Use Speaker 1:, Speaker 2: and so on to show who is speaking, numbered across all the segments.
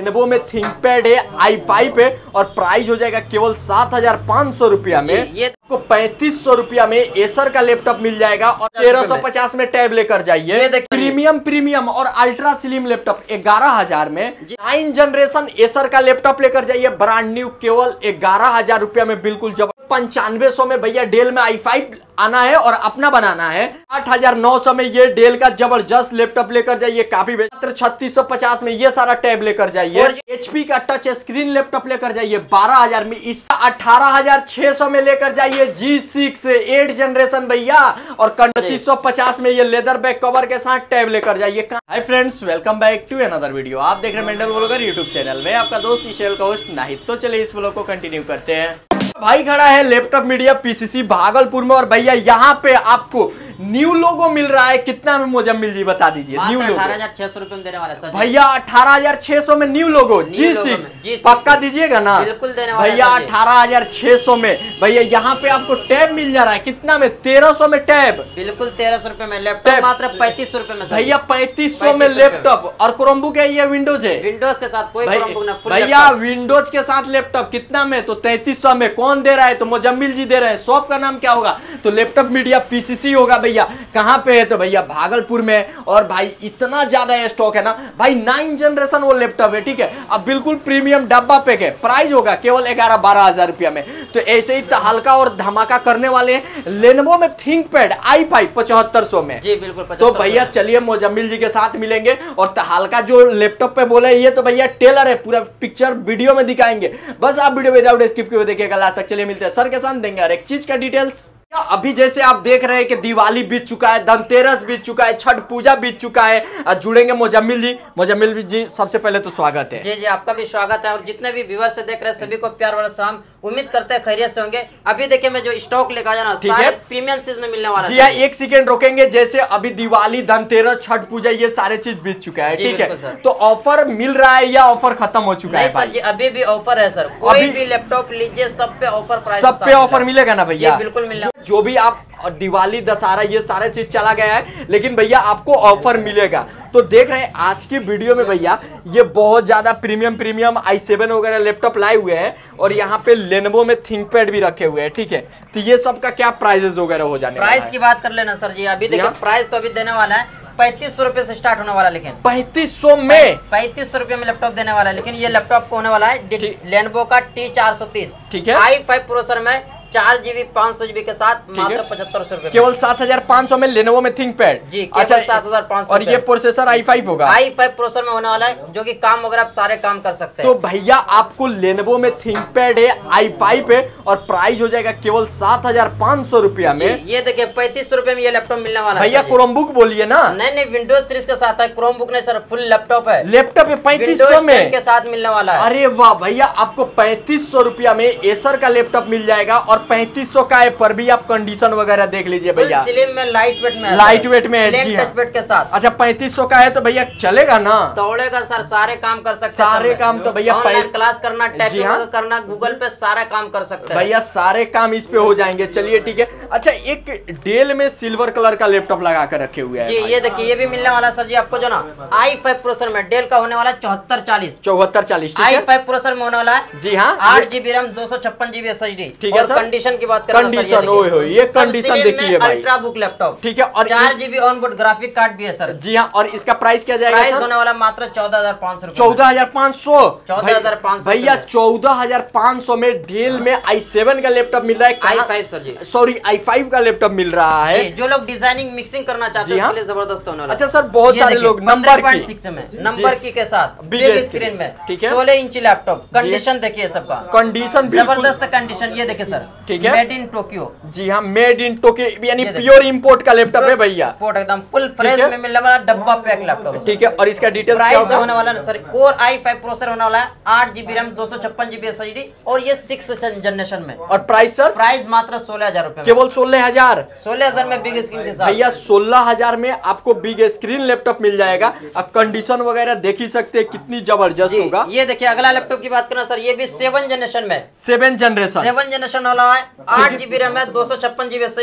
Speaker 1: Lenovo में ThinkPad है आई five है और प्राइस हो जाएगा केवल सात हज़ार पाँच सौ रुपया में।
Speaker 2: ये-
Speaker 1: आपको पैंतीस सौ रुपया में एसर का लैपटॉप मिल जाएगा और तेरह सौ पचास में टैब लेकर जाइए। प्रीमियम प्रीमियम और अल्ट्रा स्लिम लैपटॉप ग्यारह हज़ार में। नाइन जनरेशन एसर का लैपटॉप लेकर जाइए ब्रांड न्यू केवल ग्यारह हज़ार रुपया में बिल्कुल जब पंचानवे सौ में भैया डेल में आई फाइव आना है और अपना बनाना है। आठ हज़ार नौ सौ में ये डेल का ज़बरदस्त लैपटॉप लेकर जाइए काफ़ी मात्र छत्तीस सौ पचास में ये सारा टैब लेकर जाइए।
Speaker 2: और
Speaker 1: एचपी का टच स्क्रीन लैपटॉप लेकर जाइए बारह हज़ार में इस अठारह हज़ार छह सौ में लेकर जाइए जी सिक्स एट जनरेशन भैया। और तीस सौ पचास में ये लेदर बैक कवर के साथ टैब लेकर जाइए। Hi friends welcome back to another video आप देख रहे हैं मेंटल ब्लॉगर यूट्यूब चैनल में। आपका दोस्त इशेल का होस्ट नाहिद। तो चलिए इस ब्लॉग को कंटिन्यू करते हैं। भाई खड़ा है लैपटॉप मीडिया पीसीसी भागलपुर में और भैया यहाँ पे आपको न्यू लोगो मिल रहा है कितना में मुजम्मिल जी बता दीजिए न्यू लोगो।
Speaker 2: अठारह हज़ार छह सौ में देने वाला
Speaker 1: भैया अठारह हज़ार छह सौ में न्यू लोगो जी सिक्स पक्का दीजिएगा ना?
Speaker 2: बिल्कुल देने वाले
Speaker 1: भैया। अठारह हज़ार छह सौ में भैया यहाँ पे आपको टैब मिल जा रहा है कितना में? तेरह सौ में टैब।
Speaker 2: बिल्कुल तेरह सौ रुपए में लैपटॉप मात्र पैंतीस सौ रुपए में
Speaker 1: भैया पैंतीस सौ में लैपटॉप और क्रोमबुक है ये विंडोज़ है?
Speaker 2: विंडोज़ के साथ कोई
Speaker 1: भैया विंडोज़ के साथ लैपटॉप कितना में? तो तैतीस सौ में कौन दे रहा है? तो मुजम्मिल जी दे रहे हैं शॉप का नाम क्या होगा? तो लैपटॉप मीडिया पीसीसी होगा भैया। कहाँ पे है तो भैया भागलपुर में और भाई इतना ज़्यादा स्टॉक है ना भाई नाइन जनरेशन वो लैपटॉप है ठीक है? अब बिल्कुल प्रीमियम डब्बा पैक है। प्राइस होगा केवल ग्यारह बारह हज़ार रुपया में। तो ऐसे ही हल्का और धमाका करने वाले हैं। लेनोवो में थिंक पैड आई फाइव पचहत्तर सौ में।
Speaker 2: जी बिल्कुल
Speaker 1: तो भैया चलिए मोजम्मिल जी के साथ मिलेंगे। और हल्का जो लैपटॉप पे बोले ये तो भैया टेलर है पूरा पिक्चर वीडियो में दिखाएँगे। बस आप वीडियो विदाउट स्किप के देखिएगा। लास्ट तक चलिए मिलते हैं। सर के साथ देंगे हर एक चीज़ का डिटेल्स अभी जैसे आप देख रहे हैं कि दिवाली बीत चुका है, धनतेरस बीत चुका है, छठ पूजा बीत चुका है जुड़ेंगे मोजम्मिल जी। मोजम्मिल जी, सबसे पहले तो स्वागत है।
Speaker 2: जी जी, आपका भी स्वागत है और जितने भी व्यूवर्स देख रहे हैं, सभी को प्यार वाला सलाम। उम्मीद करते हैं खैरियत से होंगे। अभी देखिए मैं जो स्टॉक लेकर जाना सारे प्रीमियम सीज में मिलने वाला
Speaker 1: जी
Speaker 2: हाँ।
Speaker 1: एक सेकेंड रोकेंगे जैसे अभी दिवाली धनतेरस छठ पूजा ये सारे चीज़ बीत चुका है ठीक है? तो ऑफ़र मिल रहा है या ऑफ़र खत्म हो चुका है
Speaker 2: सर जी अभी भी ऑफ़र है सर। कोई भी लैपटॉप लीजिए सब पे ऑफ़र
Speaker 1: सब पे ऑफ़र मिलेगा ना भैया?
Speaker 2: बिल्कुल मिलेगा।
Speaker 1: जो, भी आप दिवाली दशहरा ये सारे चीज़ चला गया है लेकिन भैया आपको ऑफ़र मिलेगा। तो देख रहे हैं आज की वीडियो में भैया ये बहुत ज़्यादा प्रीमियम प्रीमियम आई सेवन वगैरह लैपटॉप लाए हुए हैं और यहाँ पे लेनोवो में थिंकपैड भी रखे हुए हैं ठीक है तो ये सब का क्या प्राइजेस वगैरह हो जाने
Speaker 2: प्राइस की बात कर लेना सर जी अभी देखिए
Speaker 1: हाँ।
Speaker 2: प्राइस तो अभी देने वाला है पैंतीस सौ रुपए से स्टार्ट होने वाला लेकिन
Speaker 1: पैंतीस सौ में
Speaker 2: पैंतीस सौ रुपए में लैपटॉप देने वाला है लेकिन ये लैपटॉप को होने वाला है। लेनवो का टी चार सौ तीस
Speaker 1: ठीक है।
Speaker 2: आई फाइव प्रोसेसर में चार जीबी पाँच सौ जीबी के साथ मात्र पचहत्तर सौ रुपए
Speaker 1: केवल सात हज़ार पाँच सौ में लेनोवो में थिंक पैड
Speaker 2: जी, अच्छा केवल 7,500
Speaker 1: और ये प्रोसेसर आई फाइव होगा।
Speaker 2: आई फाइव प्रोसेसर में होने वाला है जो कि काम वगैरह आप सारे काम कर सकते हैं।
Speaker 1: तो भैया आपको लेनोवो में थिंक पैड है आई फाइव है और प्राइस हो जाएगा केवल सात हज़ार पाँच सौ रुपया में।
Speaker 2: ये देखिए पैंतीस सौ में ये लैपटॉप मिलने वाला है
Speaker 1: भैया
Speaker 2: सर जी।
Speaker 1: क्रोमबुक बोलिए ना।
Speaker 2: नहीं नहीं विंडोज़ सीरीज़ के साथ है क्रोम बुक नहीं सर फुल लैपटॉप है।
Speaker 1: लैपटॉप है पैंतीस सौ में।
Speaker 2: के साथ मिलने वाला है।
Speaker 1: अरे वाह भैया आपको पैंतीस सौ रुपया में एसर का लैपटॉप मिल जाएगा और पैंतीस सौ का है पर भी आप कंडीशन वगैरह देख लीजिए भैया।
Speaker 2: स्लिम में लाइट वेट में
Speaker 1: लाइट वेट में है, हाँ।
Speaker 2: वेट के साथ।
Speaker 1: अच्छा पैंतीस सौ का है तो भैया चलेगा ना?
Speaker 2: दौड़ेगा सर सारे काम कर सकते
Speaker 1: सारे काम तो भैया
Speaker 2: क्लास करना
Speaker 1: जी हाँ।
Speaker 2: करना गूगल पे सारा काम कर सकते हैं।
Speaker 1: भैया सारे काम इस पे हो जाएँगे। चलिए ठीक है। अच्छा एक डेल में सिल्वर कलर का लैपटॉप लगा कर रखे हुए हैं
Speaker 2: ये देखिए ये भी मिलने वाला सर जी आपको जो ना आई फाइव प्रोसेसर में डेल का होने वाला चौहत्तर चालीस।
Speaker 1: चौहत्तर चालीस
Speaker 2: आई फाइव प्रोसेसर में होने वाला है
Speaker 1: जी हाँ।
Speaker 2: आठ जीबी रैम दो सौ छप्पन जीबी एस एच डी
Speaker 1: ठीक है।
Speaker 2: कंडीशन की बात करें
Speaker 1: कंडीशन, ओए ये कंडीशन देखिए भाई।
Speaker 2: अल्ट्रा बुक लैपटॉप
Speaker 1: ठीक है और
Speaker 2: चार GB on board graphic card भी है सर
Speaker 1: जी हाँ और इसका प्राइस क्या जाएगा
Speaker 2: प्राइस होने वाला मात्र चौदह हज़ार पाँच सौ
Speaker 1: चौदह हज़ार पाँच सौ।
Speaker 2: 14,500
Speaker 1: भैया चौदह हज़ार पाँच सौ में डेल में आई सेवन का लैपटॉप मिल रहा है
Speaker 2: आई फाइव सर जी।
Speaker 1: सॉरी आई फाइव का लैपटॉप मिल रहा है।
Speaker 2: जो लोग डिज़ाइनिंग मिक्सिंग करना चाहते हैं
Speaker 1: हाँ।
Speaker 2: ज़बरदस्त होने वाला। है।
Speaker 1: अच्छा सर, बहुत सारे लोग नंबर।
Speaker 2: 15.6 में नंबर की के साथ बिग स्क्रीन में।
Speaker 1: ठीक है।
Speaker 2: 16 इंच लैपटॉप कंडीशन देखिए सबका।
Speaker 1: कंडीशन
Speaker 2: ज़बरदस्त कंडीशन ये देखिए सर
Speaker 1: ठीक है।
Speaker 2: मेड इन टोक्यो
Speaker 1: जी हाँ मेड इन टोक्यो यानी प्योर इम्पोर्ट का लैपटॉप है भैया।
Speaker 2: एकदम फुल फ्रेश में मिलने वाला डब्बा पैक लैपटॉप
Speaker 1: ठीक है और इसका डिटेल्स क्या
Speaker 2: प्राइस होने वाला sir core i five processor होने वाला है आठ जीबी रैम दो सौ छप्पन जीबी एस और ये सिक्स जनरेशन में।
Speaker 1: और प्राइस सर
Speaker 2: प्राइस मात्र सोलह हज़ार रुपए
Speaker 1: केवल सोलह हज़ार?
Speaker 2: सोलह हज़ार में बिग स्क्रीन के साथ।
Speaker 1: भैया सोलह हज़ार में आपको बिग स्क्रीन लैपटॉप मिल जाएगा। कंडीशन वगैरह देख ही सकते हैं कितनी ज़बरदस्त होगा।
Speaker 2: ये देखिए अगला लैपटॉप की बात करना सर ये भी सेवन जनरेशन में।
Speaker 1: सेवन जनरेशन
Speaker 2: सेवन जनरेशन वाला आठ जीबी रैम है दो सौ छप्पन जीबी एस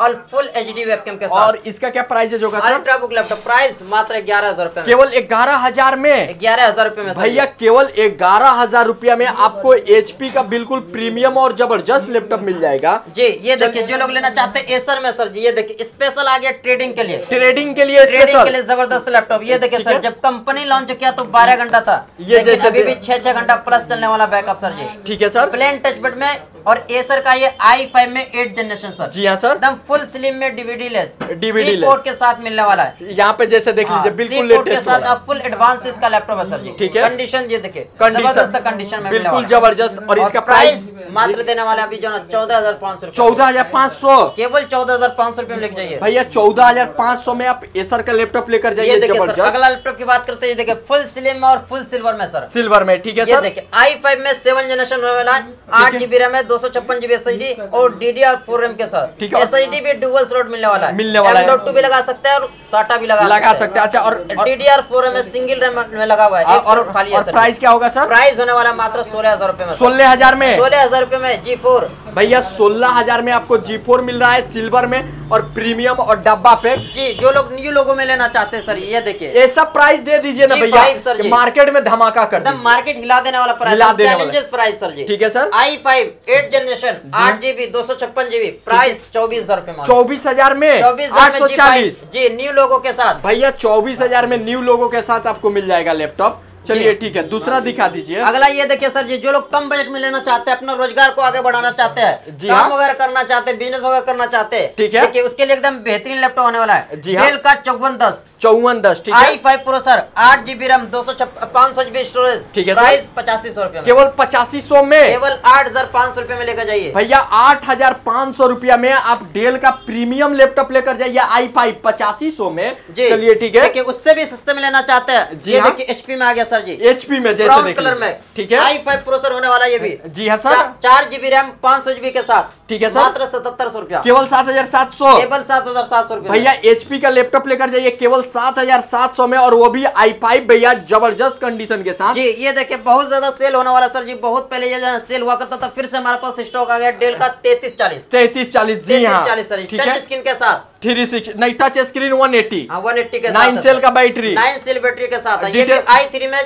Speaker 2: और फुल एच डी वेबकैम के साथ।
Speaker 1: और इसका क्या प्राइस होगा
Speaker 2: अल्ट्रा बुक लैपटॉप प्राइस मात्र ग्यारह हज़ार रुपए
Speaker 1: केवल ग्यारह हज़ार में?
Speaker 2: ग्यारह हज़ार रुपए में
Speaker 1: भैया केवल ग्यारह हज़ार रुपया में आपको एचपी का बिल्कुल प्रीमियम और ज़बरदस्त लैपटॉप मिल जाएगा।
Speaker 2: जी ये देखिए जो लोग लेना चाहते हैं एसर में सर जी ये देखिए स्पेशल आ गया ट्रेडिंग के लिए।
Speaker 1: ट्रेडिंग के लिए
Speaker 2: ट्रेडिंग के लिए ज़बरदस्त लैपटॉप ये देखिए सर जब कंपनी लॉन्च किया तो 12 घंटा था।
Speaker 1: ये जैसे
Speaker 2: अभी भी छह छह घंटा प्लस चलने वाला बैकअप सर जी।
Speaker 1: ठीक है सर
Speaker 2: प्लेन टचबेड में और एसर का ये आई फाइव में एट जनरेशन सर
Speaker 1: जी हाँ सर
Speaker 2: एकदम फुल स्लिम में डीवीडी लेस सी
Speaker 1: लेस।
Speaker 2: के साथ मिलने वाला है.
Speaker 1: यहाँ पे जैसे देख लीजिए
Speaker 2: हाँ,
Speaker 1: बिल्कुल
Speaker 2: के साथ अब फुल एडवांस इसका लैपटॉप है सर जी.
Speaker 1: ठीक है।
Speaker 2: कंडीशन ये देखिए ज़बरदस्त कंडीशन में
Speaker 1: बिल्कुल ज़बरदस्त और इसका प्राइस
Speaker 2: मात्र देने वाले अभी जो ना चौदह हज़ार पाँच सौ
Speaker 1: चौदह हज़ार पाँच सौ?
Speaker 2: केवल चौदह हज़ार पाँच सौ रुपए में लेके जाइए।
Speaker 1: भैया चौदह हज़ार पाँच सौ में आप एसर का लैपटॉप लेकर जाइए
Speaker 2: अगला लैपटॉप की बात करते हैं देखिए फुल स्लिम और फुल सिल्वर में सर
Speaker 1: सिल्वर में ठीक है सर
Speaker 2: देखिए आई फाइव में सेवन जनरेशन होने वाला है आठ जीबी रैम है दो सौ छप्पन जीबी एस और D D R four RAM के साथ।
Speaker 1: ठीक है।
Speaker 2: एस भी डुअल स्लॉट मिलने वाला है।
Speaker 1: मिलने वाला है।
Speaker 2: M.2 भी लगा सकते हैं और साटा भी लगा
Speaker 1: लगा सकते हैं। अच्छा और
Speaker 2: डी डी आर फोर में सिंगल रैम में लगा हुआ है।
Speaker 1: और,
Speaker 2: खाली है
Speaker 1: और प्राइस क्या होगा सर?
Speaker 2: प्राइस होने वाला है मात्र सोलह हज़ार रुपए में
Speaker 1: सोलह हज़ार में?
Speaker 2: सोलह हज़ार रुपए में जी फोर
Speaker 1: भैया सोलह हज़ार में आपको जी फोर मिल रहा है सिल्वर में और प्रीमियम और डब्बा पे।
Speaker 2: जी जो लोग न्यू लोगों में लेना चाहते हैं सर ये देखिए।
Speaker 1: ये सब प्राइस दे दीजिए ना भैया। मार्केट में धमाका कर
Speaker 2: एकदम मार्केट हिला देने वाला प्राइस
Speaker 1: हिला देने वाला।
Speaker 2: प्राइस सर जी।
Speaker 1: ठीक है sir.
Speaker 2: I five eight generation आठ जीबी दो सौ छप्पन जीबी प्राइस चौबीस हज़ार रूपए
Speaker 1: चौबीस हज़ार में?
Speaker 2: चौबीस
Speaker 1: आठ सौ चालीस?
Speaker 2: जी न्यू लोगों के साथ।
Speaker 1: भैया चौबीस हज़ार में न्यू लोगों के साथ आपको मिल जाएगा लैपटॉप चलिए ठीक है दूसरा दिखा दीजिए।
Speaker 2: अगला ये देखिए सर जी जो लोग कम बजट में लेना चाहते हैं अपना रोज़गार को आगे बढ़ाना चाहते हैं
Speaker 1: जी
Speaker 2: काम
Speaker 1: हाँ।
Speaker 2: वगैरह करना चाहते हैं बिज़नेस वगैरह करना चाहते हैं
Speaker 1: ठीक है।
Speaker 2: देखिए उसके लिए एकदम बेहतरीन लैपटॉप होने वाला है।
Speaker 1: जी हाँ।
Speaker 2: डेल का चौवन दस।
Speaker 1: चौवन दस ठीक है।
Speaker 2: आई
Speaker 1: है
Speaker 2: फाइव प्रोसेसर आठ जीबी रैम दो सौ पाँच सौ जीबी स्टोरेज
Speaker 1: ठीक है सर।
Speaker 2: प्राइस पचासी सौ रुपए में।
Speaker 1: केवल पचासी सौ में।
Speaker 2: केवल आठ हज़ार पाँच सौ रुपए में लेकर जाइए।
Speaker 1: भैया आठ हज़ार पाँच सौ रुपया में आप डेल का प्रीमियम लैपटॉप लेकर जाइए आई फाइव पचासी सौ में।
Speaker 2: जी।
Speaker 1: चलिए ठीक है।
Speaker 2: उससे भी सस्ते में लेना चाहते हैं।
Speaker 1: जी हाँ।
Speaker 2: देखिए एचपी में आ गया सर जी।
Speaker 1: एचपी में जैसे
Speaker 2: ब्राउन कलर में।
Speaker 1: ठीक है?
Speaker 2: आई फाइव प्रोसेसर होने वाला ये भी।
Speaker 1: जी हाँ सर।
Speaker 2: चार जीबी रैम पाँच सौ जीबी के साथ।
Speaker 1: ठीक है सर।
Speaker 2: मात्र सतहत्तर सौ रुपया।
Speaker 1: केवल सात हज़ार सात सौ।
Speaker 2: केवल सात हज़ार सात सौ
Speaker 1: भैया एचपी का लैपटॉप लेकर जाइए केवल सात हज़ार सात सौ में और वो भी आई फाइव भैया ज़बरदस्त कंडीशन के साथ।
Speaker 2: जी ये देखिए बहुत ज़्यादा सेल होने वाला सर जी बहुत पहले ये सेल हुआ करता था फिर से हमारे पास स्टॉक आ गया डेल का तैतीस चालीस।
Speaker 1: तैतीस चालीस जी हाँ।
Speaker 2: चालीस सर
Speaker 1: ठीक है।
Speaker 2: स्क्रीन के साथ।
Speaker 1: थ्री सिक्स नहीं touch screen one eighty
Speaker 2: one eighty के
Speaker 1: नाइन सेल का बैटरी
Speaker 2: नाइन सेल बैटरी के साथ आई थ्री में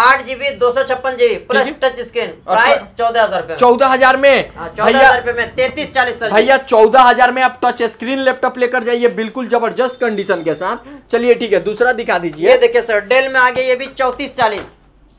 Speaker 2: आठ जीबी दो सौ छप्पन GB plus touch screen price चौदह हज़ार रुपए
Speaker 1: चौदह हज़ार में?
Speaker 2: चौदह हज़ार रुपए में तैतीस चालीस सर
Speaker 1: भैया चौदह हज़ार में आप टच स्क्रीन लैपटॉप लेकर जाइए बिल्कुल ज़बरदस्त कंडीशन के साथ। चलिए ठीक है दूसरा दिखा दीजिए।
Speaker 2: ये देखिए सर डेल में आ गया ये भी चौतीस चालीस।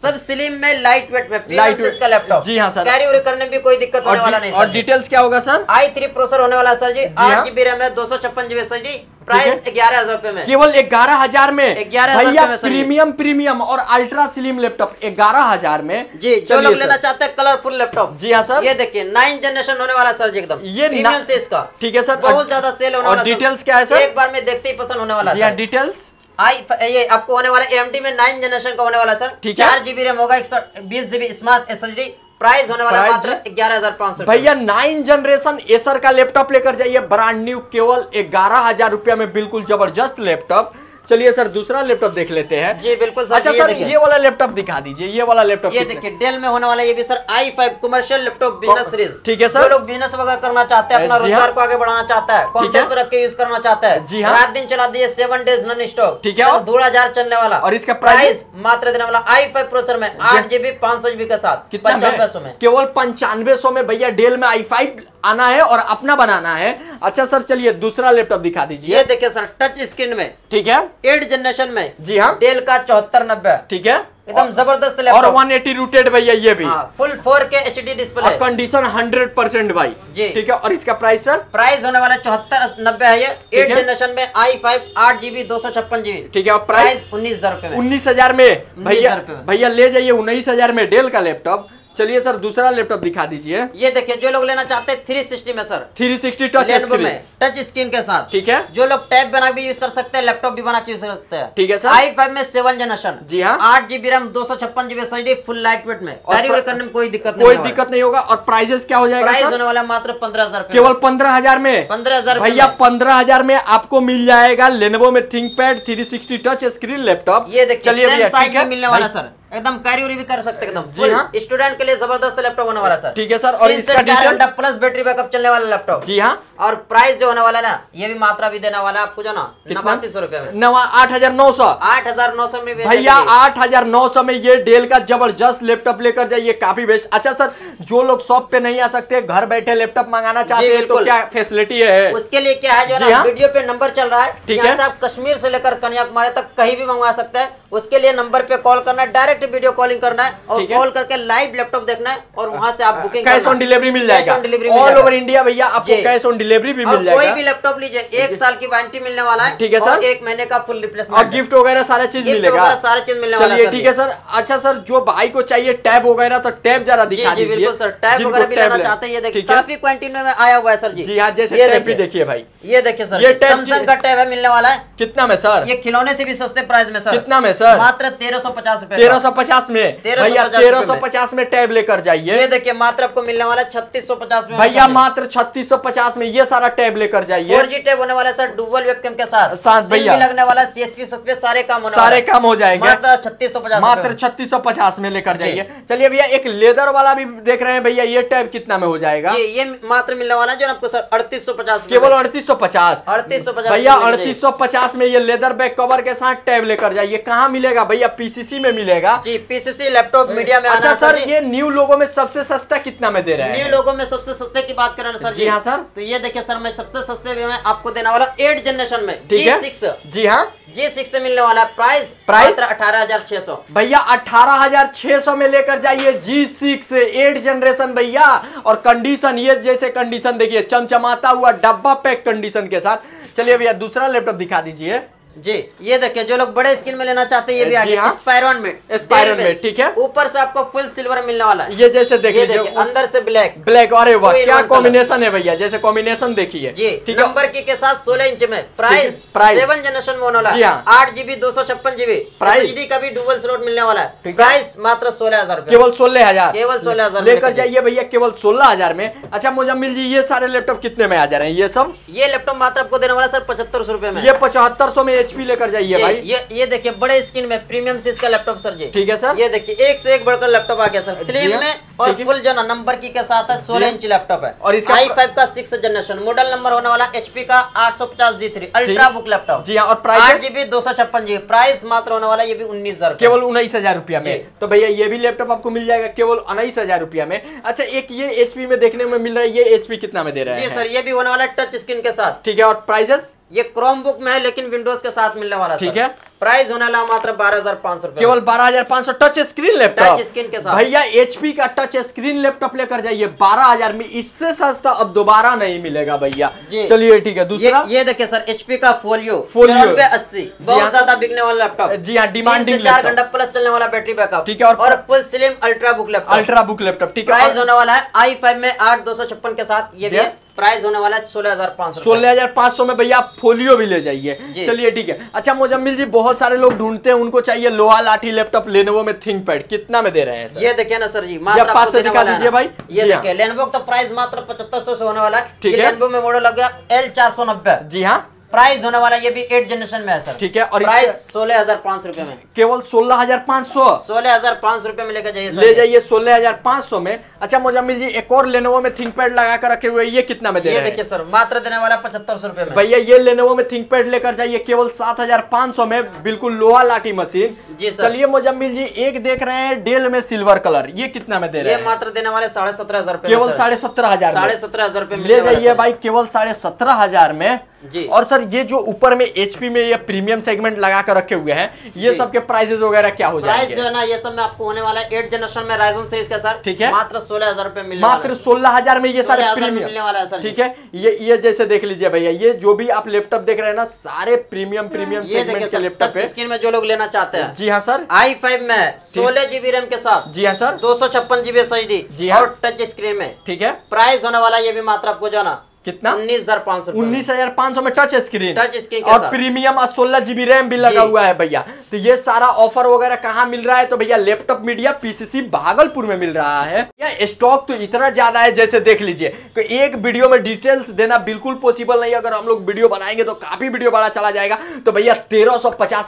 Speaker 2: सब स्लिम में लाइट वेट में लाइट
Speaker 1: weight।
Speaker 2: इसका लैपटॉप
Speaker 1: जी हाँ सर।
Speaker 2: कैरी करने में भी कोई दिक्कत होने वाला नहीं
Speaker 1: और। डिटेल्स क्या होगा सर?
Speaker 2: आई थ्री प्रोसेसर होने वाला सर जी।
Speaker 1: हाँ।
Speaker 2: आठ जीबी रैम है दो सौ छप्पन जीबी सर जी प्राइस ग्यारह हज़ार रुपए में।
Speaker 1: केवल ग्यारह हज़ार में।
Speaker 2: 11,000
Speaker 1: भैया
Speaker 2: रुपए में
Speaker 1: प्रीमियम प्रीमियम और अल्ट्रा स्लिम लैपटॉप ग्यारह हज़ार में।
Speaker 2: जी जो लोग लेना चाहते हैं कलरफुल लैपटॉप
Speaker 1: जी हाँ सर।
Speaker 2: ये देखिए नाइन जनरेशन होने वाला सर जी एकदम।
Speaker 1: ये
Speaker 2: प्रीमियम से इसका
Speaker 1: ठीक है सर।
Speaker 2: बहुत ज़्यादा सेल होने वाला
Speaker 1: डिटेल्स क्या है सर?
Speaker 2: एक बार में देखते ही पसंद होने वाला
Speaker 1: हाँ
Speaker 2: है
Speaker 1: डिटेल्स
Speaker 2: आई ये आपको होने वाला एम में नाइन जनरेशन का होने वाला सर
Speaker 1: ठीक है।
Speaker 2: चार जीबी रैम होगा एक सौ बीस जीबी स्मार्ट एसएसडी प्राइस होने वाला मात्र ग्यारह हज़ार पाँच सौ
Speaker 1: भैया नाइन जनरेशन एसर का लैपटॉप लेकर जाइए। ब्रांड न्यू केवल ग्यारह हज़ार रुपया में बिल्कुल ज़बरदस्त लैपटॉप चलिए सर दूसरा लैपटॉप देख लेते हैं
Speaker 2: जी बिल्कुल सर
Speaker 1: अच्छा सर। ये वाला लैपटॉप दिखा दीजिए ये वाला लैपटॉप
Speaker 2: ये देखिए डेल में होने वाला ये भी sir i five commercial laptop business series
Speaker 1: ठीक है सर।
Speaker 2: लोग बिज़नेस वगैरह करना चाहते हैं अपना
Speaker 1: हाँ।
Speaker 2: रोज़गार को आगे बढ़ाना चाहता है कॉन्टेंट पे रख के यूज़ करना चाहता है
Speaker 1: जी हाँ।
Speaker 2: रात दिन चला दिए सेवन डेज़ नॉन स्टॉक
Speaker 1: ठीक है,
Speaker 2: दो हज़ार चलने वाला
Speaker 1: और इसका प्राइस?
Speaker 2: मात्र देने वाला आई फाइव प्रोसेसर में आठ जीबी पाँच सौ जीबी के साथ पचानवे? सौ में
Speaker 1: केवल पंचानवे सौ में भैया डेल में आई फाइव आना है और अपना बनाना है। अच्छा सर चलिए दूसरा लैपटॉप दिखा दीजिए।
Speaker 2: ये देखिए सर टच स्क्रीन में।
Speaker 1: ठीक है।
Speaker 2: एट जनरेशन में।
Speaker 1: जी हाँ।
Speaker 2: डेल का चौहत्तर नब्बे।
Speaker 1: ठीक है।
Speaker 2: एकदम ज़बरदस्त
Speaker 1: और
Speaker 2: लैपटॉप
Speaker 1: 180 रूटेड भैया ये भी।
Speaker 2: Full four K H D display
Speaker 1: और कंडीशन 100 परसेंट भाई
Speaker 2: जी।
Speaker 1: ठीक है और इसका प्राइस सर
Speaker 2: प्राइस होने वाला चौहत्तर नब्बे है ये। एट जनरेशन में आई फाइव आठ जीबी दो सौ छप्पन जीबी
Speaker 1: ठीक है और प्राइस
Speaker 2: उन्नीस हज़ार रुपए में।
Speaker 1: उन्नीस हज़ार में। भैया भैया ले जाइए उन्नीस हज़ार में डेल का लैपटॉप चलिए सर दूसरा लैपटॉप दिखा दीजिए।
Speaker 2: ये देखिए जो लोग लेना चाहते हैं थ्री सिक्सटी में सर।
Speaker 1: 360 टच
Speaker 2: Lenovo
Speaker 1: स्क्रीन
Speaker 2: में टच स्क्रीन के साथ।
Speaker 1: ठीक है।
Speaker 2: जो लोग टैब बना भी यूज़ कर सकते हैं लैपटॉप भी बना के यूज़ कर सकते हैं।
Speaker 1: ठीक है सर।
Speaker 2: आई फाइव में सेवन जनरेशन
Speaker 1: जी हाँ।
Speaker 2: आठ जीबी रैम दो सौ छप्पन GB S full light weight में।
Speaker 1: और
Speaker 2: करने में कोई दिक्कत
Speaker 1: कोई दिक्कत नहीं होगा। और प्राइजेस क्या हो जाएगा
Speaker 2: प्राइस होने वाला मात्र पंद्रह हज़ार
Speaker 1: केवल पंद्रह हज़ार में।
Speaker 2: पंद्रह हज़ार
Speaker 1: भैया पंद्रह हज़ार में आपको मिल जाएगा लेनोवो में ThinkPad three sixty touch screen laptop
Speaker 2: ये देखिए मिलने वाला सर। एकदम कैरी उरी भी कर सकते एकदम।
Speaker 1: जी हाँ।
Speaker 2: स्टूडेंट के लिए ज़बरदस्त लैपटॉप होने वाला सर
Speaker 1: ठीक है सर और इसका डिटेल
Speaker 2: प्लस बैटरी बैकअप चलने वाला लैपटॉप
Speaker 1: जी हाँ।
Speaker 2: और प्राइस जो होने वाला ना ये भी मात्रा भी देने वाला है आपको जो ना नवासी सौ रुपए में।
Speaker 1: नवा आठ हज़ार नौ सौ।
Speaker 2: आठ हज़ार नौ सौ में
Speaker 1: भैया आठ हज़ार नौ सौ में ये डेल का ज़बरदस्त लैपटॉप लेकर जाइए काफ़ी बेस्ट अच्छा सर जो लोग शॉप पे नहीं आ सकते घर बैठे लैपटॉप मंगाना चाहते हैं तो क्या फैसिलिटी है?
Speaker 2: उसके लिए क्या है जो ना
Speaker 1: हाँ।
Speaker 2: वीडियो पे नंबर चल रहा है।
Speaker 1: ठीक है।
Speaker 2: आप कश्मीर से लेकर कन्याकुमारी तक कहीं भी मंगवा सकते हैं। उसके लिए नंबर पे कॉल करना है डायरेक्ट वीडियो कॉलिंग करना है और कॉल करके लाइव लैपटॉप देखना है और वहाँ से आप बुकिंग
Speaker 1: कैश ऑन डिलीवरी मिल जाएगा।
Speaker 2: On delivery
Speaker 1: all over India भैया आपको कैश ऑन डिलीवरी भी
Speaker 2: और
Speaker 1: मिल
Speaker 2: कोई भी लैपटॉप लीजिए एक साल की वारंटी मिलने वाला है
Speaker 1: ठीक है, सर।
Speaker 2: एक महीने का फुल
Speaker 1: और
Speaker 2: रिप्लेसमेंट
Speaker 1: गिफ्ट वगैरह सारा चीज़ मिलेगा।
Speaker 2: सारा चीज़ मिलने वाला है,
Speaker 1: ठीक है सर अच्छा सर जो भाई को चाहिए टैब वगैरह तो टैब जरा दिखा
Speaker 2: जी
Speaker 1: दीजिए।
Speaker 2: बिल्कुल सर टैब वगैरह भी लेना चाहते हैं ये देखिए काफ़ी क्वांटिटी में आया हुआ है सर जी।
Speaker 1: जी हाँ जैसे टैब भी
Speaker 2: देखिए।
Speaker 1: भाई।
Speaker 2: ये देखिए सर
Speaker 1: ये टैब
Speaker 2: का टैब है मिलने वाला है।
Speaker 1: कितना में सर
Speaker 2: ये खिलौने से भी सस्ते प्राइस में सर
Speaker 1: कितना में सर
Speaker 2: मात्र तेरह सौ पचास रूपए
Speaker 1: तेरह सौ पचास में भैया तेरह सौ
Speaker 2: में।
Speaker 1: पचास में टैब लेकर जाइए ये
Speaker 2: देखिए मात्र आपको मिलने वाला है छत्तीस सौ पचास में
Speaker 1: भैया मात्र छत्तीस सौ पचास में ये सारा टैब लेकर जाइए
Speaker 2: फोर जी टैब होने वाला है सर डुअल वेबकैम के साथ
Speaker 1: साथ भैया।
Speaker 2: लगने वाला है सीएससी पे सारे काम
Speaker 1: सारे काम हो जाएँगे
Speaker 2: मात्र छत्तीस सौ पचास
Speaker 1: मात्र छत्तीस सौ पचास में लेकर जाइए चलिए भैया एक लेदर वाला भी देख रहे हैं भैया ये टैब कितना में हो जाएगा
Speaker 2: ये ये मात्र मिलने वाला जो आपको सर अड़तीस सौ पचास
Speaker 1: केवल अड़तीस सौ पचास
Speaker 2: अड़तीस सौ पचास
Speaker 1: भैया अड़तीस सौ पचास में ये लेदर बैक कवर के साथ टैब लेकर जाइए कहाँ मिलेगा भैया? पीसीसी में मिलेगा।
Speaker 2: जी पीसीसी लैपटॉप मीडिया में
Speaker 1: अच्छा सर ये न्यू लोगों में सबसे सस्ता कितना में दे रहे हैं?
Speaker 2: न्यू लोगों में सबसे सस्ते की बात करें सर
Speaker 1: जी हाँ, सर।
Speaker 2: तो ये देखिए सर मैं सबसे सस्ते में आपको देने वाला एट जनरेशन में
Speaker 1: ठीक है।
Speaker 2: सिक्स
Speaker 1: जी हाँ।
Speaker 2: जी सिक्स से मिलने वाला प्राइस
Speaker 1: प्राइस?
Speaker 2: अठारह हज़ार छह सौ।
Speaker 1: भैया अठारह हज़ार छह सौ में लेकर जाइए जी सिक्स एट जनरेशन भैया। और कंडीशन ये जैसे कंडीशन देखिए चमचमाता हुआ डब्बा पैक कंडीशन के साथ। चलिए भैया दूसरा लैपटॉप दिखा दीजिए।
Speaker 2: जी ये देखिए जो लोग बड़े स्क्रीन में लेना चाहते हैं ये भी
Speaker 1: जी
Speaker 2: आगे
Speaker 1: हाँ।
Speaker 2: स्पायरन में।
Speaker 1: Spyron
Speaker 2: Dell
Speaker 1: में, ठीक है।
Speaker 2: ऊपर से आपको फुल सिल्वर मिलने वाला है।
Speaker 1: ये जैसे देख
Speaker 2: ये
Speaker 1: लीजिए
Speaker 2: देखिए अंदर से ब्लैक
Speaker 1: ब्लैक अरे वाह क्या कॉम्बिनेशन है भैया जैसे कॉम्बिनेशन देखिए।
Speaker 2: जी
Speaker 1: ठीक है?
Speaker 2: नंबर की के साथ 16 इंच में। Price
Speaker 1: price.
Speaker 2: सेवन जनरेशन में होने वाला है।
Speaker 1: हाँ।
Speaker 2: आठ जीबी दो सौ छप्पन जीबी
Speaker 1: प्राइस।
Speaker 2: एसएसडी का भी डुअल स्लॉट मिलने वाला है। प्राइस मात्र सोलह हज़ार
Speaker 1: केवल सोलह हज़ार।
Speaker 2: केवल सोलह
Speaker 1: लेकर
Speaker 2: लेकर
Speaker 1: जाइए भैया केवल सोलह हज़ार में। अच्छा मुजम्मिल जी ये सारे लैपटॉप कितने में आ जा रहे हैं? ये सब?
Speaker 2: ये लैपटॉप मात्र आपको देने वाला सर पचहत्तर सौ रुपए में।
Speaker 1: ये पचहत्तर सौ में एचपी लेकर जाइए भाई।
Speaker 2: ये ये देखिए बड़े स्क्रीन में प्रीमियम सीरीज़ का लैपटॉप सर जी।
Speaker 1: ठीक है सर
Speaker 2: ये देखिए एक से एक बढ़कर लैपटॉप आ गया सर स्लिम
Speaker 1: हाँ,
Speaker 2: में और फुल जो ना नंबर की के साथ है सोलह। इंच लैपटॉप है।
Speaker 1: और इसका
Speaker 2: आई फाइव का सिक्स जनरेशन मॉडल नंबर होने वाला एचपी का आठ सौ पचास जी। थ्री अल्ट्रा बुक लैपटॉप
Speaker 1: जी हाँ और
Speaker 2: आठ
Speaker 1: प्राइस
Speaker 2: जीबी दो सौ छप्पन जीबी प्राइस मात्र होने वाला ये भी उन्नीस हज़ार
Speaker 1: केवल उन्नीस हज़ार रुपया में। तो भैया ये भी लैपटॉप आपको मिल जाएगा केवल उन्नीस हज़ार रुपया में। अच्छा एक ये एचपी में देखने में मिल रहा है ये एचपी कितना में दे रहा हैं?
Speaker 2: सर ये भी होने वाला है टच स्क्रीन के साथ।
Speaker 1: ठीक है और प्राइसेस
Speaker 2: ये क्रोम बुक में है लेकिन विंडोज़ के साथ मिलने वाला
Speaker 1: ठीक है।
Speaker 2: प्राइस होने वाला मात्र बारह हज़ार पाँच सौ
Speaker 1: केवल बारह हज़ार पाँच सौ touch screen laptop
Speaker 2: touch screen के साथ।
Speaker 1: भैया एचपी का टच स्क्रीन लैपटॉप लेकर जाइए बारह हज़ार में इससे सस्ता अब दोबारा नहीं मिलेगा भैया। चलिए ठीक है दूसरा।
Speaker 2: ये ये देखिए सर एचपी का फोलियो
Speaker 1: फोलियो।
Speaker 2: अस्सी
Speaker 1: हाँ,
Speaker 2: बहुत ज़्यादा बिकने वाला लैपटॉप
Speaker 1: जी हाँ,
Speaker 2: से चार घंटा प्लस चलने वाला बैटरी बैकअप
Speaker 1: ठीक है, और-
Speaker 2: full slim ultrabook laptop
Speaker 1: ultrabook laptop ठीक है
Speaker 2: प्राइस होने वाला है आई फाइव में आठ दो सौ छप्पन के साथ। ये
Speaker 1: हाँ।
Speaker 2: प्राइस होने वाला है सोलह हज़ार पाँच सौ
Speaker 1: सोलह हज़ार पाँच सौ में भैया आप फोलियो भी ले जाइए। चलिए ठीक है। अच्छा मुजम्मिल जी बहुत सारे लोग ढूंढते हैं उनको चाहिए लोहा लाठी लैपटॉप लेनोवो में थिंक पैड कितना में दे रहे हैं सर?
Speaker 2: ये देखिए ना सर जी मात्र
Speaker 1: पास से दिखा दीजिए भाई।
Speaker 2: ये
Speaker 1: हाँ।
Speaker 2: देखिए लेनवो का प्राइस मात्र पचहत्तर सौ होने वाला है।
Speaker 1: ठीक है।
Speaker 2: में मॉडल लग गया एल चार सौ नब्बे।
Speaker 1: जी हाँ।
Speaker 2: प्राइस होने वाला ये भी एट जनरेशन में है सर।
Speaker 1: ठीक है, और
Speaker 2: प्राइस सोलह हज़ार पाँच रुपए में।
Speaker 1: केवल सोलह हज़ार पाँच सौ?
Speaker 2: सोलह हज़ार पाँच रूपए में लेकर जाइए
Speaker 1: ले जाइए सोलह हज़ार पाँच सौ में। अच्छा मुजम्मिल जी एक और लेनोवो में थिंक पैड लगा कर रखे हुए ये कितना में दे
Speaker 2: ये देखिए सर मात्र देने वाला पचहत्तर सौ रुपए में।
Speaker 1: भैया ये लेनोवो में थिंक पैड लेकर जाइए केवल सात हज़ार पाँच सौ में बिल्कुल लोहा लाठी मशीन।
Speaker 2: जी सर।
Speaker 1: चलिए मुजम्मिल जी एक देख रहे हैं डेल में सिल्वर कलर ये कितना में दे रहे हैं?
Speaker 2: मात्र देने वाले साढ़े सत्रह हज़ार
Speaker 1: केवल साढ़े सत्रह हज़ार
Speaker 2: साढ़े सत्रह हज़ार रुपए
Speaker 1: ले जाइए भाई केवल साढ़े सत्रह हज़ार में।
Speaker 2: जी।
Speaker 1: और सर ये जो ऊपर में एचपी में ये प्रीमियम सेगमेंट लगा कर रखे हुए हैं ये। सब के प्राइसेस वगैरह क्या हो
Speaker 2: प्राइस जो है ना ये सब में आपको होने वाला है एट जनरेशन में राइजन सीरीज़ के सर
Speaker 1: ठीक है।
Speaker 2: मात्र सोलह हज़ार रुपए मिलने
Speaker 1: मात्र सोलह हज़ार में ये सारे
Speaker 2: 16,000 में मिलने वाला है सर
Speaker 1: ठीक है ये ये जैसे देख लीजिए भैया ये जो भी आप लैपटॉप देख रहे हैं ना सारे प्रीमियम प्रीमियम सेगमेंट के लैपटॉप है
Speaker 2: स्क्रीन में जो लोग लेना चाहते हैं।
Speaker 1: जी हाँ सर
Speaker 2: आई फाइव में सोलह जीबी रैम के साथ।
Speaker 1: जी हाँ सर
Speaker 2: दो सौ छप्पन जीबी एस
Speaker 1: जी हाँ।
Speaker 2: और टच स्क्रीन में।
Speaker 1: ठीक है।
Speaker 2: प्राइस होने वाला ये भी मात्र आपको जो ना
Speaker 1: कितना?
Speaker 2: उन्नीस हज़ार पाँच सौ
Speaker 1: उन्नीस हज़ार पाँच सौ में टच स्क्रीन
Speaker 2: टच स्क्रीन
Speaker 1: और
Speaker 2: साथ।
Speaker 1: प्रीमियम सोलह जीबी रैम भी लगा हुआ है भैया। तो ये सारा ऑफ़र वगैरह कहाँ मिल रहा है? तो भैया लैपटॉप मीडिया पीसीसी भागलपुर में मिल रहा है। या स्टॉक तो इतना ज़्यादा है जैसे देख लीजिए। तो एक वीडियो में डिटेल्स देना बिल्कुल पॉसिबल नहीं अगर हम लोग वीडियो बनाएँगे तो काफ़ी वीडियो बड़ा चला जाएगा। तो भैया तेरह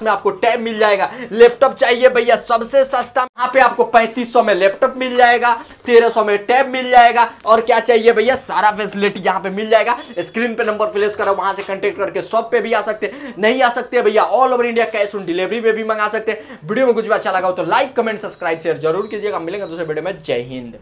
Speaker 1: में आपको टैब मिल जाएगा। लैपटॉप चाहिए भैया सबसे सस्ता। यहाँ पे आपको पैंतीस में लैपटॉप मिल जाएगा। तेरह में टैब मिल जाएगा। और क्या चाहिए भैया? सारा फैसिलिटी यहाँ पे मिल जाएगा। स्क्रीन पे नंबर प्लेस करो, वहाँ से कॉन्टेक्ट करके शॉप पे भी आ सकते नहीं आ सकते भैया all over India cash on delivery पे भी मंगा सकते वीडियो में कुछ भी अच्छा लगा हो तो लाइक कमेंट सब्सक्राइब शेयर ज़रूर कीजिएगा। मिलेंगे दूसरे वीडियो में। जय हिंद।